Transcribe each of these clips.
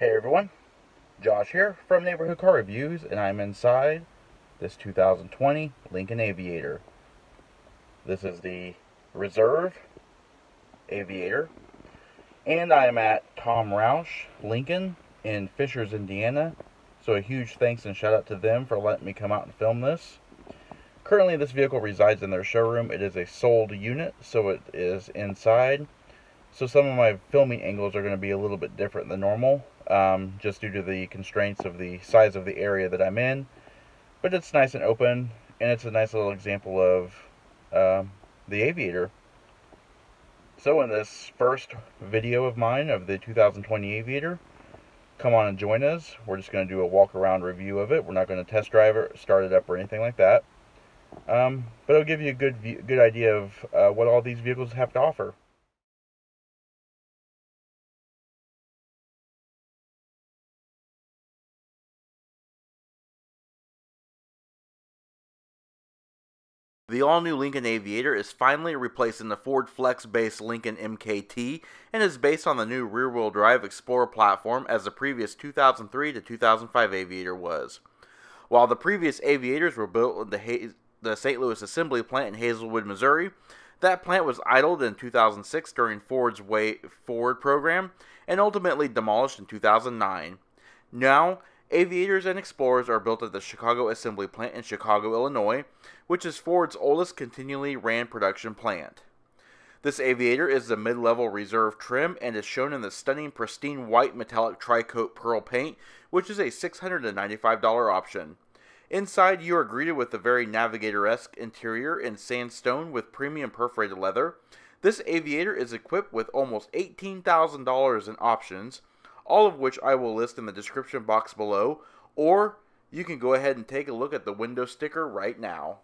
Hey everyone, Josh here from Neighborhood Car Reviews, and I'm inside this 2020 Lincoln Aviator. This is the Reserve Aviator, and I am at Tom Roush Lincoln in Fishers, Indiana. So a huge thanks and shout out to them for letting me come out and film this. Currently, this vehicle resides in their showroom. It is a sold unit, so it is inside. So some of my filming angles are going to be a little bit different than normal um, just due to the constraints of the size of the area that I'm in. But it's nice and open, and it's a nice little example of uh, the Aviator. So in this first video of mine of the 2020 Aviator, come on and join us. We're just going to do a walk around review of it. We're not going to test drive it, start it up, or anything like that. Um, but it'll give you a good good idea of uh, what all these vehicles have to offer. The all-new Lincoln Aviator is finally replacing the Ford Flex-based Lincoln MKT and is based on the new rear-wheel drive Explorer platform as the previous 2003 to 2005 Aviator was. While the previous Aviators were built in the, the St. Louis Assembly Plant in Hazelwood, Missouri, that plant was idled in 2006 during Ford's Way Forward program and ultimately demolished in 2009. Now, Aviators and Explorers are built at the Chicago Assembly Plant in Chicago, Illinois, which is Ford's oldest continually ran production plant. This Aviator is the mid-level reserve trim and is shown in the stunning pristine white metallic tri-coat pearl paint, which is a $695 option. Inside, you are greeted with a very Navigator-esque interior in sandstone with premium perforated leather. This Aviator is equipped with almost $18,000 in options, all of which I will list in the description box below, or you can go ahead and take a look at the window sticker right now.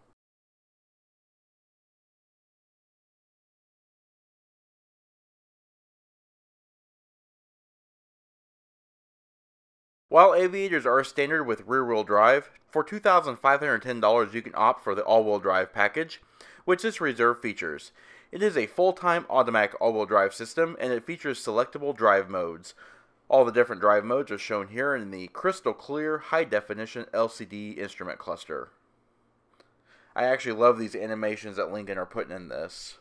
While Aviators are standard with rear-wheel drive, for $2,510 you can opt for the all-wheel drive package, which this reserve features. It is a full-time automatic all-wheel drive system and it features selectable drive modes. All the different drive modes are shown here in the crystal clear high definition LCD instrument cluster. I actually love these animations that Lincoln are putting in this.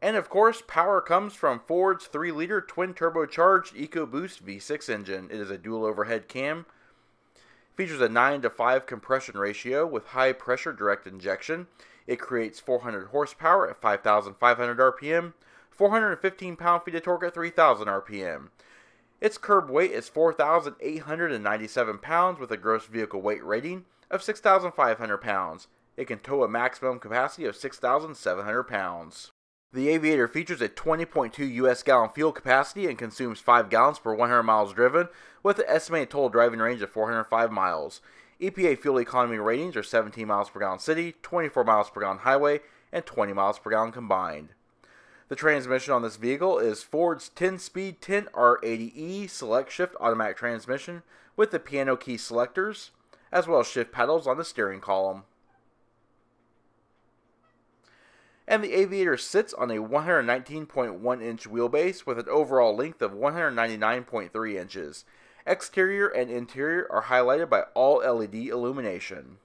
And of course, power comes from Ford's 3 liter twin turbocharged EcoBoost V6 engine. It is a dual overhead cam. Features a 9 to 5 compression ratio with high pressure direct injection. It creates 400 horsepower at 5,500 RPM 415 pound-feet of torque at 3,000 RPM. Its curb weight is 4,897 pounds with a gross vehicle weight rating of 6,500 pounds. It can tow a maximum capacity of 6,700 pounds. The Aviator features a 20.2 US gallon fuel capacity and consumes 5 gallons per 100 miles driven, with an estimated total driving range of 405 miles. EPA fuel economy ratings are 17 miles per gallon city, 24 miles per gallon highway, and 20 miles per gallon combined. The transmission on this vehicle is Ford's 10-speed 10R80E select shift automatic transmission with the piano key selectors, as well as shift pedals on the steering column. And the Aviator sits on a 119.1 inch wheelbase with an overall length of 199.3 inches. Exterior and interior are highlighted by all LED illumination.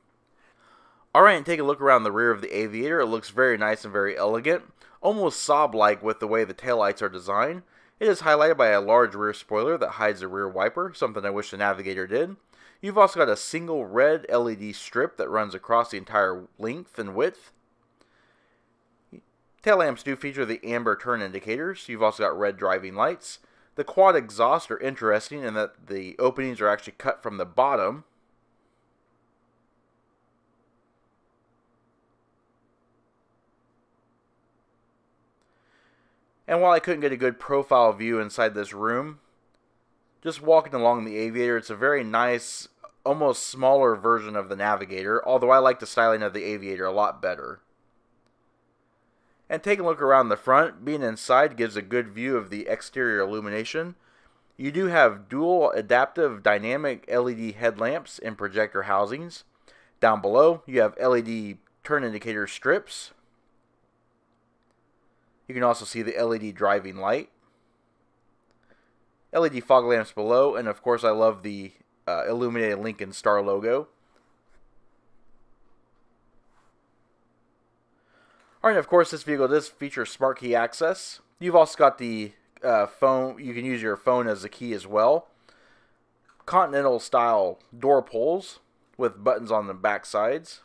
Alright, and take a look around the rear of the Aviator. It looks very nice and very elegant almost Saab-like with the way the taillights are designed. It is highlighted by a large rear spoiler that hides the rear wiper, something I wish the Navigator did. You've also got a single red LED strip that runs across the entire length and width. Tail lamps do feature the amber turn indicators. You've also got red driving lights. The quad exhausts are interesting in that the openings are actually cut from the bottom And while I couldn't get a good profile view inside this room, just walking along the Aviator, it's a very nice, almost smaller version of the Navigator, although I like the styling of the Aviator a lot better. And taking a look around the front, being inside gives a good view of the exterior illumination. You do have dual adaptive dynamic LED headlamps and projector housings. Down below, you have LED turn indicator strips you can also see the LED driving light. LED fog lamps below, and of course I love the uh, illuminated Lincoln Star logo. Alright, of course this vehicle does feature smart key access. You've also got the uh, phone, you can use your phone as a key as well. Continental style door pulls with buttons on the back sides.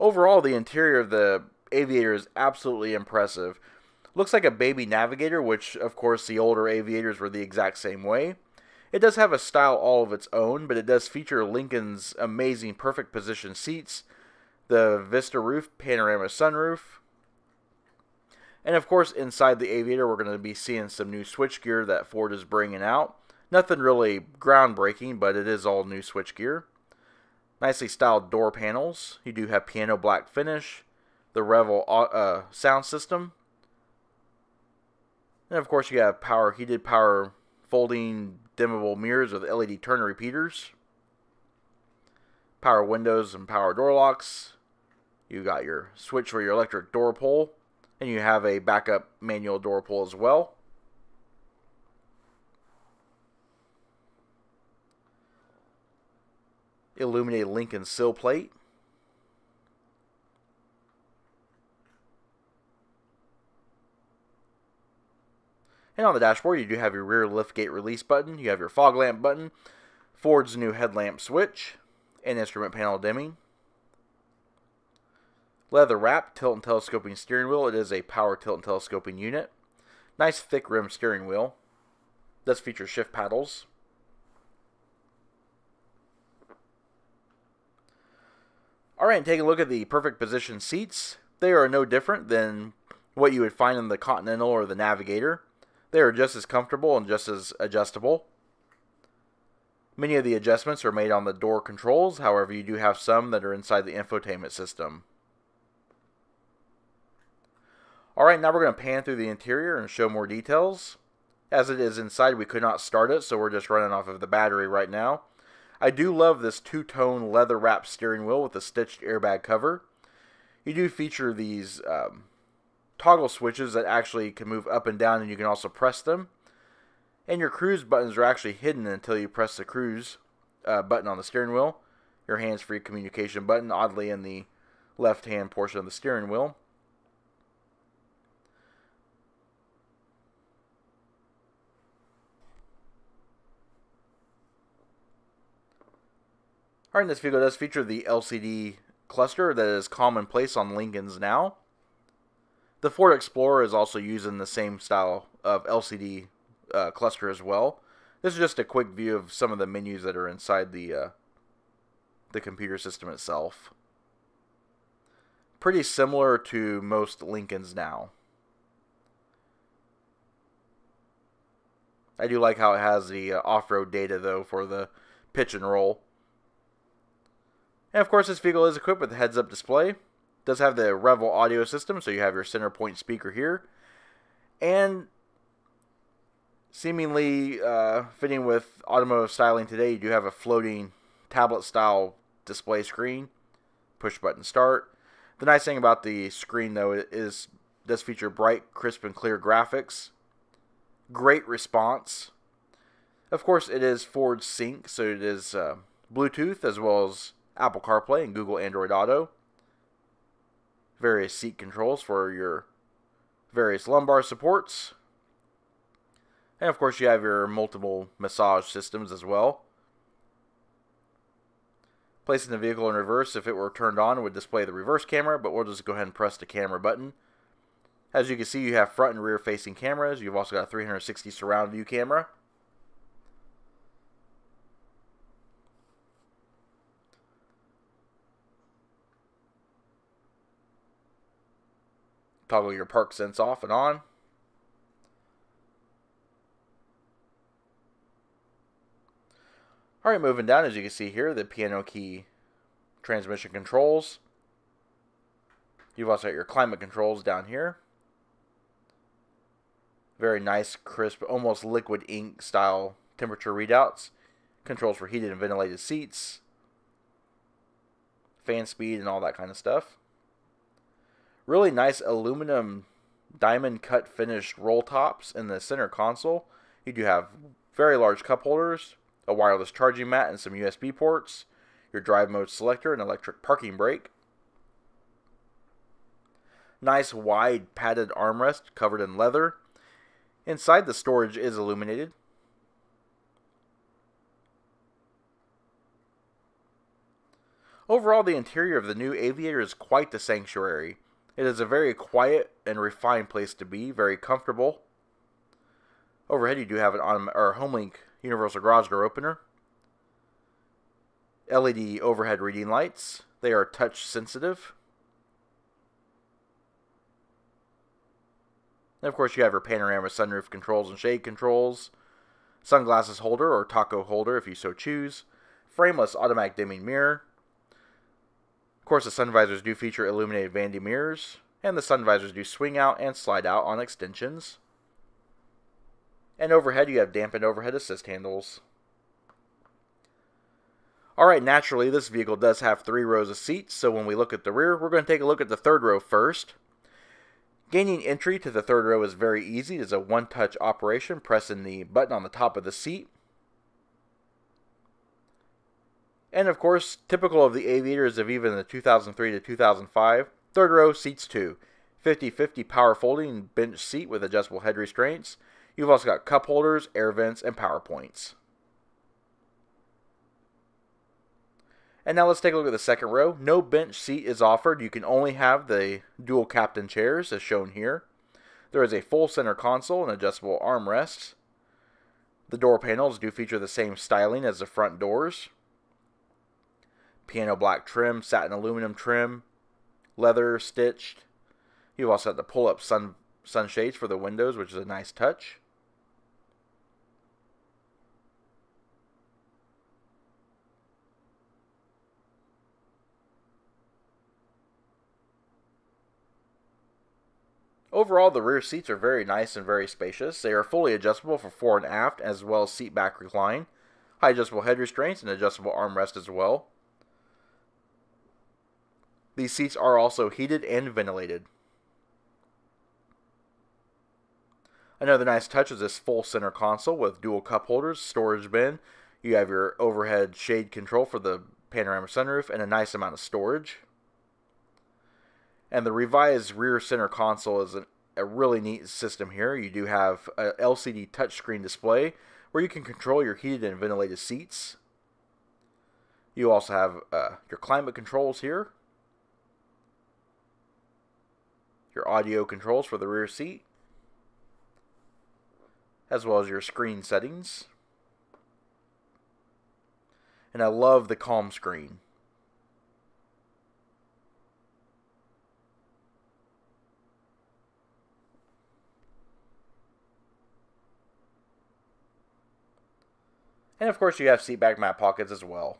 Overall, the interior of the Aviator is absolutely impressive. Looks like a baby Navigator, which of course the older Aviators were the exact same way. It does have a style all of its own, but it does feature Lincoln's amazing perfect position seats, the Vista roof, panorama sunroof, and of course inside the Aviator we're going to be seeing some new switchgear that Ford is bringing out. Nothing really groundbreaking, but it is all new switchgear. Nicely styled door panels. You do have piano black finish, the Revel uh, sound system, and of course you have power heated power folding dimmable mirrors with LED turn repeaters, power windows and power door locks. You got your switch for your electric door pull, and you have a backup manual door pull as well. illuminated Lincoln sill plate. And on the dashboard, you do have your rear liftgate release button. You have your fog lamp button, Ford's new headlamp switch, and instrument panel dimming. Leather wrap, tilt and telescoping steering wheel. It is a power tilt and telescoping unit. Nice thick rim steering wheel. Does feature shift paddles. Alright, take a look at the perfect position seats. They are no different than what you would find in the Continental or the Navigator. They are just as comfortable and just as adjustable. Many of the adjustments are made on the door controls, however you do have some that are inside the infotainment system. Alright, now we're going to pan through the interior and show more details. As it is inside, we could not start it, so we're just running off of the battery right now. I do love this two-tone leather wrapped steering wheel with a stitched airbag cover. You do feature these um, toggle switches that actually can move up and down and you can also press them. And your cruise buttons are actually hidden until you press the cruise uh, button on the steering wheel. Your hands-free communication button, oddly in the left-hand portion of the steering wheel. Alright, this vehicle does feature the LCD cluster that is commonplace on Lincolns now. The Ford Explorer is also using the same style of LCD uh, cluster as well. This is just a quick view of some of the menus that are inside the uh, the computer system itself. Pretty similar to most Lincolns now. I do like how it has the uh, off-road data though for the pitch and roll. And of course, this vehicle is equipped with a heads-up display. Does have the Revel audio system, so you have your center point speaker here. And seemingly uh, fitting with automotive styling today, you do have a floating tablet-style display screen. Push button start. The nice thing about the screen, though, is does feature bright, crisp, and clear graphics. Great response. Of course, it is Ford Sync, so it is uh, Bluetooth as well as Apple CarPlay and Google Android Auto, various seat controls for your various lumbar supports, and of course you have your multiple massage systems as well. Placing the vehicle in reverse, if it were turned on, would display the reverse camera, but we'll just go ahead and press the camera button. As you can see, you have front and rear facing cameras. You've also got a 360 surround view camera. Toggle your park sense off and on. Alright, moving down, as you can see here, the piano key transmission controls. You've also got your climate controls down here. Very nice, crisp, almost liquid ink style temperature readouts. Controls for heated and ventilated seats. Fan speed and all that kind of stuff. Really nice aluminum diamond cut finished roll tops in the center console. You do have very large cup holders, a wireless charging mat, and some USB ports, your drive mode selector, and electric parking brake. Nice wide padded armrest covered in leather. Inside, the storage is illuminated. Overall, the interior of the new Aviator is quite the sanctuary. It is a very quiet and refined place to be, very comfortable. Overhead, you do have an on or HomeLink universal garage door opener. LED overhead reading lights. They are touch sensitive. And of course, you have your panorama sunroof controls and shade controls, sunglasses holder or taco holder if you so choose, frameless automatic dimming mirror. Course, the sun visors do feature illuminated vanity mirrors, and the sun visors do swing out and slide out on extensions. And overhead, you have dampened overhead assist handles. Alright, naturally, this vehicle does have three rows of seats, so when we look at the rear, we're going to take a look at the third row first. Gaining entry to the third row is very easy. It is a one-touch operation, pressing the button on the top of the seat. And of course, typical of the aviators of even the 2003 to 2005, third row seats two. 50-50 power folding bench seat with adjustable head restraints. You've also got cup holders, air vents, and power points. And now let's take a look at the second row. No bench seat is offered. You can only have the dual captain chairs as shown here. There is a full center console and adjustable armrests. The door panels do feature the same styling as the front doors. Piano black trim, satin aluminum trim, leather stitched. You also have the pull-up sun sunshades for the windows, which is a nice touch. Overall, the rear seats are very nice and very spacious. They are fully adjustable for fore and aft, as well as seat back recline. High adjustable head restraints and adjustable armrest as well. These seats are also heated and ventilated. Another nice touch is this full center console with dual cup holders, storage bin. You have your overhead shade control for the panorama sunroof and a nice amount of storage. And the revised rear center console is an, a really neat system here. You do have a LCD touchscreen display where you can control your heated and ventilated seats. You also have uh, your climate controls here. Your audio controls for the rear seat. As well as your screen settings. And I love the calm screen. And of course, you have seat back mat pockets as well.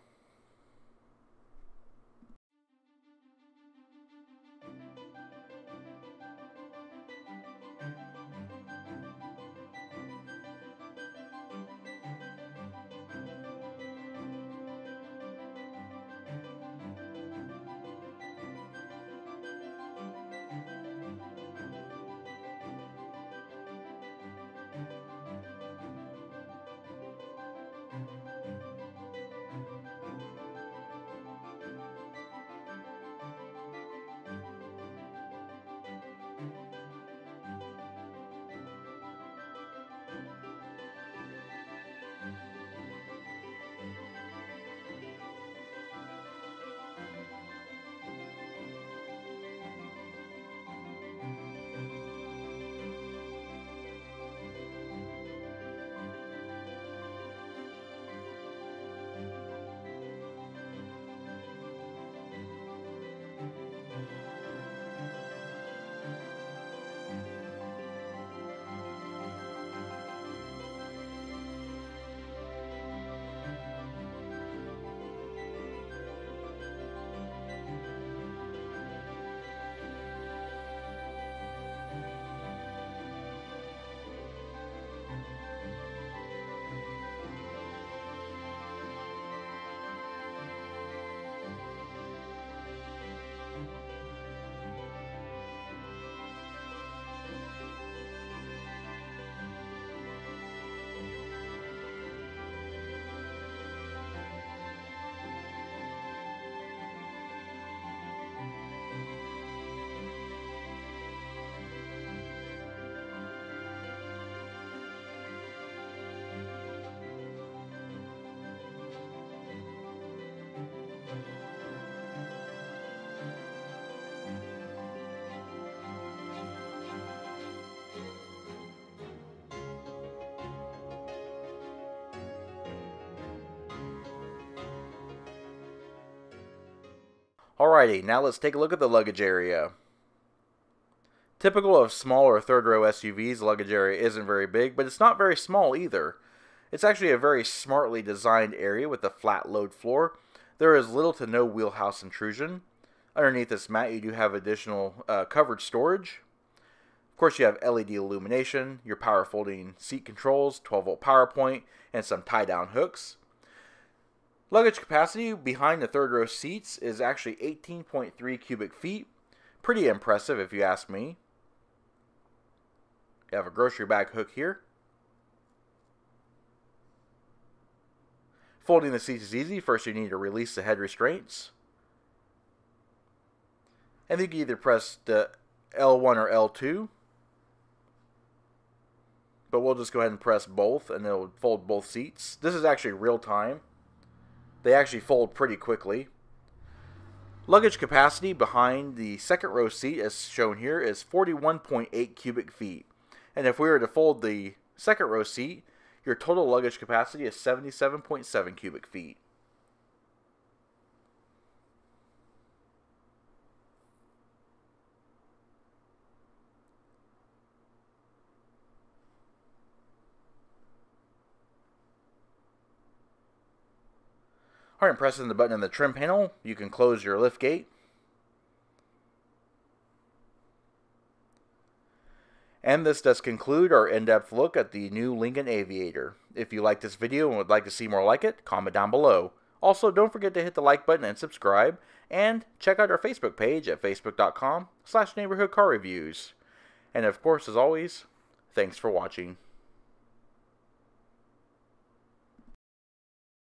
Alrighty, now let's take a look at the luggage area. Typical of smaller third row SUVs, luggage area isn't very big, but it's not very small either. It's actually a very smartly designed area with a flat load floor. There is little to no wheelhouse intrusion. Underneath this mat, you do have additional uh, covered storage. Of course, you have LED illumination, your power folding seat controls, 12 volt power point, and some tie down hooks. Luggage capacity behind the third row seats is actually 18.3 cubic feet. Pretty impressive if you ask me. You have a grocery bag hook here. Folding the seats is easy. First you need to release the head restraints. And you can either press the L1 or L2. But we'll just go ahead and press both and it'll fold both seats. This is actually real time. They actually fold pretty quickly. Luggage capacity behind the second row seat, as shown here, is 41.8 cubic feet. And if we were to fold the second row seat, your total luggage capacity is 77.7 cubic feet. Alright, pressing the button in the trim panel, you can close your lift gate. And this does conclude our in-depth look at the new Lincoln Aviator. If you like this video and would like to see more like it, comment down below. Also, don't forget to hit the like button and subscribe, and check out our Facebook page at facebook.com slash neighborhood car reviews. And of course, as always, thanks for watching.